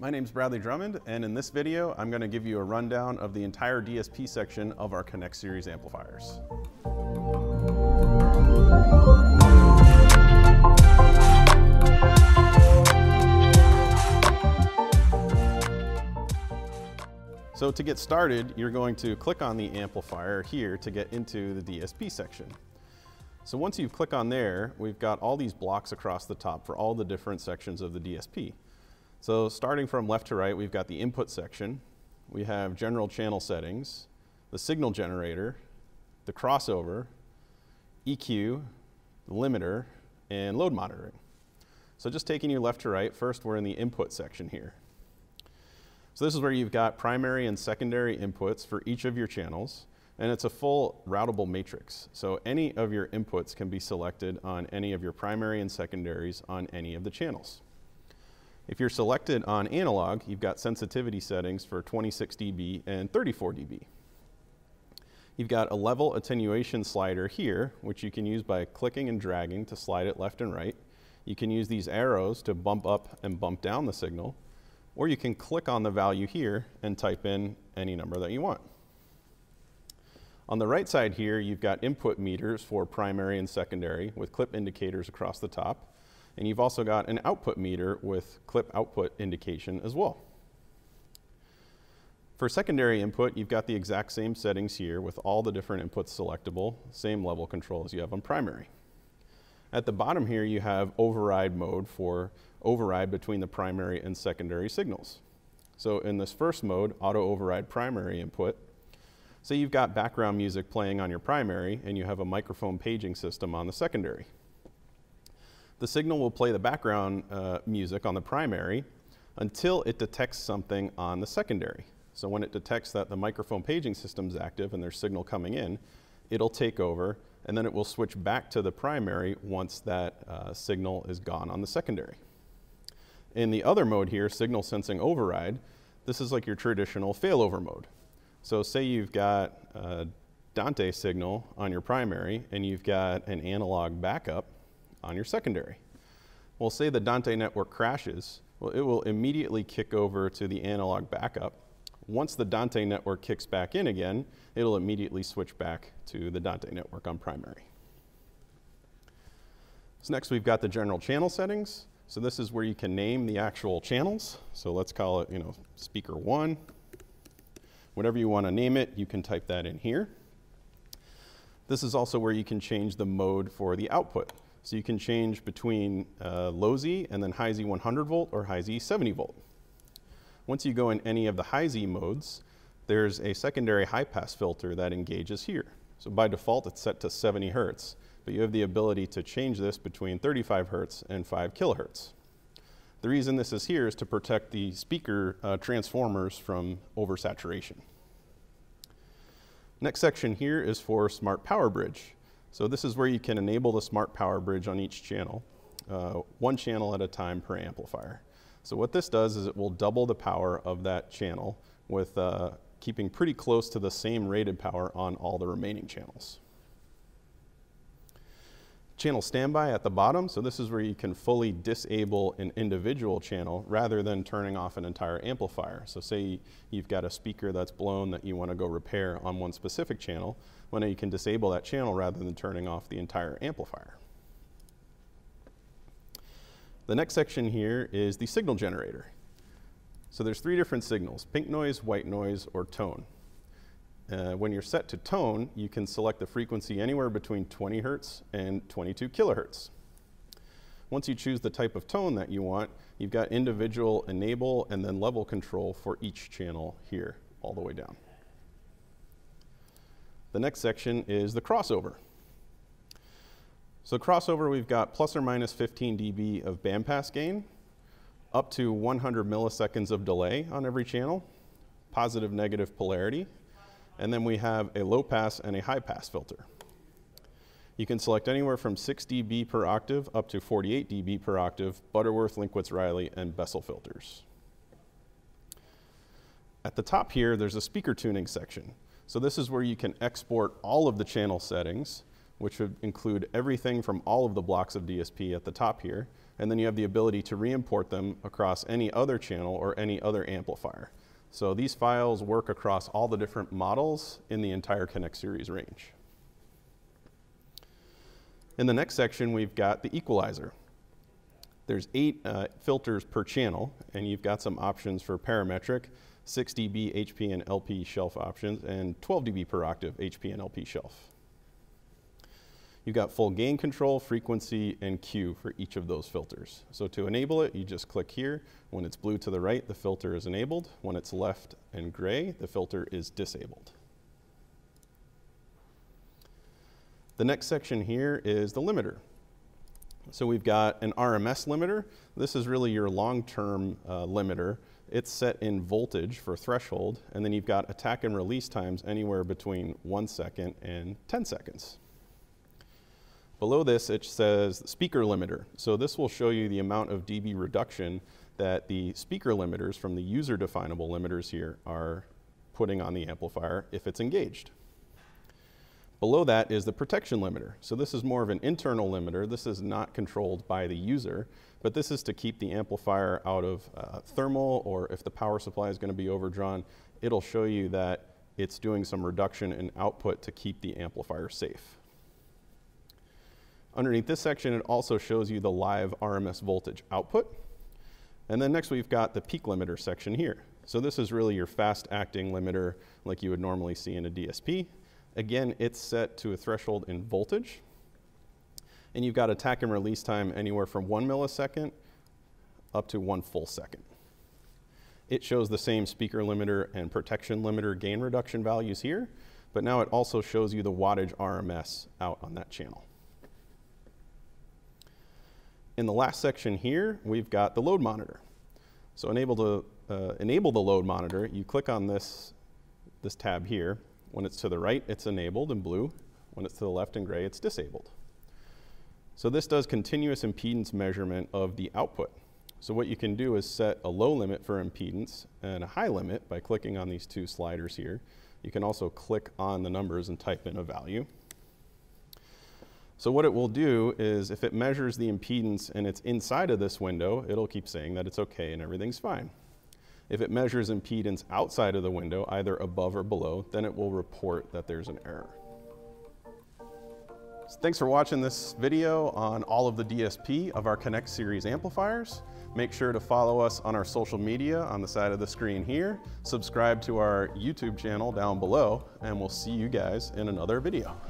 My name is Bradley Drummond, and in this video, I'm going to give you a rundown of the entire DSP section of our Connect series amplifiers. So to get started, you're going to click on the amplifier here to get into the DSP section. So once you click on there, we've got all these blocks across the top for all the different sections of the DSP. So starting from left to right, we've got the input section. We have general channel settings, the signal generator, the crossover, EQ, the limiter, and load monitoring. So just taking you left to right, first we're in the input section here. So this is where you've got primary and secondary inputs for each of your channels, and it's a full routable matrix. So any of your inputs can be selected on any of your primary and secondaries on any of the channels. If you're selected on analog, you've got sensitivity settings for 26 dB and 34 dB. You've got a level attenuation slider here, which you can use by clicking and dragging to slide it left and right. You can use these arrows to bump up and bump down the signal or you can click on the value here and type in any number that you want. On the right side here, you've got input meters for primary and secondary with clip indicators across the top. And you've also got an output meter with clip output indication as well. For secondary input, you've got the exact same settings here with all the different inputs selectable, same level control as you have on primary. At the bottom here, you have override mode for override between the primary and secondary signals. So in this first mode, auto override primary input, say you've got background music playing on your primary and you have a microphone paging system on the secondary. The signal will play the background uh, music on the primary until it detects something on the secondary. So when it detects that the microphone paging system is active and there's signal coming in, it'll take over and then it will switch back to the primary once that uh, signal is gone on the secondary. In the other mode here, signal sensing override, this is like your traditional failover mode. So say you've got a Dante signal on your primary and you've got an analog backup on your secondary. Well, say the Dante network crashes, well, it will immediately kick over to the analog backup. Once the Dante network kicks back in again, it'll immediately switch back to the Dante network on primary. So next we've got the general channel settings. So this is where you can name the actual channels. So let's call it, you know, speaker one. Whatever you want to name it, you can type that in here. This is also where you can change the mode for the output. So you can change between uh, low Z and then high Z 100 volt or high Z 70 volt. Once you go in any of the high Z modes, there's a secondary high pass filter that engages here. So by default, it's set to 70 hertz but you have the ability to change this between 35 hertz and 5 kilohertz. The reason this is here is to protect the speaker uh, transformers from oversaturation. Next section here is for Smart Power Bridge. So this is where you can enable the Smart Power Bridge on each channel, uh, one channel at a time per amplifier. So what this does is it will double the power of that channel with uh, keeping pretty close to the same rated power on all the remaining channels channel standby at the bottom. So this is where you can fully disable an individual channel rather than turning off an entire amplifier. So say you've got a speaker that's blown that you want to go repair on one specific channel, well now you can disable that channel rather than turning off the entire amplifier. The next section here is the signal generator. So there's three different signals, pink noise, white noise, or tone. Uh, when you're set to tone, you can select the frequency anywhere between 20 hertz and 22 kilohertz. Once you choose the type of tone that you want, you've got individual enable and then level control for each channel here, all the way down. The next section is the crossover. So crossover, we've got plus or minus 15 dB of bandpass gain, up to 100 milliseconds of delay on every channel, positive negative polarity, and then we have a low pass and a high pass filter. You can select anywhere from 6 dB per octave up to 48 dB per octave, Butterworth, Linkwitz Riley, and Bessel filters. At the top here, there's a speaker tuning section. So this is where you can export all of the channel settings, which would include everything from all of the blocks of DSP at the top here, and then you have the ability to re-import them across any other channel or any other amplifier. So these files work across all the different models in the entire Connect series range. In the next section, we've got the equalizer. There's eight uh, filters per channel, and you've got some options for parametric, 6 dB HP and LP shelf options, and 12 dB per octave HP and LP shelf. You've got full gain control, frequency, and Q for each of those filters. So to enable it, you just click here. When it's blue to the right, the filter is enabled. When it's left and gray, the filter is disabled. The next section here is the limiter. So we've got an RMS limiter. This is really your long-term uh, limiter. It's set in voltage for threshold, and then you've got attack and release times anywhere between one second and 10 seconds. Below this, it says speaker limiter. So this will show you the amount of dB reduction that the speaker limiters from the user definable limiters here are putting on the amplifier if it's engaged. Below that is the protection limiter. So this is more of an internal limiter. This is not controlled by the user, but this is to keep the amplifier out of uh, thermal or if the power supply is going to be overdrawn, it'll show you that it's doing some reduction in output to keep the amplifier safe. Underneath this section, it also shows you the live RMS voltage output. And then next we've got the peak limiter section here. So this is really your fast acting limiter like you would normally see in a DSP. Again, it's set to a threshold in voltage. And you've got attack and release time anywhere from one millisecond up to one full second. It shows the same speaker limiter and protection limiter gain reduction values here, but now it also shows you the wattage RMS out on that channel. In the last section here, we've got the load monitor. So enable, to, uh, enable the load monitor, you click on this, this tab here, when it's to the right, it's enabled in blue. When it's to the left in gray, it's disabled. So this does continuous impedance measurement of the output. So what you can do is set a low limit for impedance and a high limit by clicking on these two sliders here. You can also click on the numbers and type in a value. So what it will do is if it measures the impedance and it's inside of this window, it'll keep saying that it's okay and everything's fine. If it measures impedance outside of the window, either above or below, then it will report that there's an error. So thanks for watching this video on all of the DSP of our Connect series amplifiers. Make sure to follow us on our social media on the side of the screen here. Subscribe to our YouTube channel down below, and we'll see you guys in another video.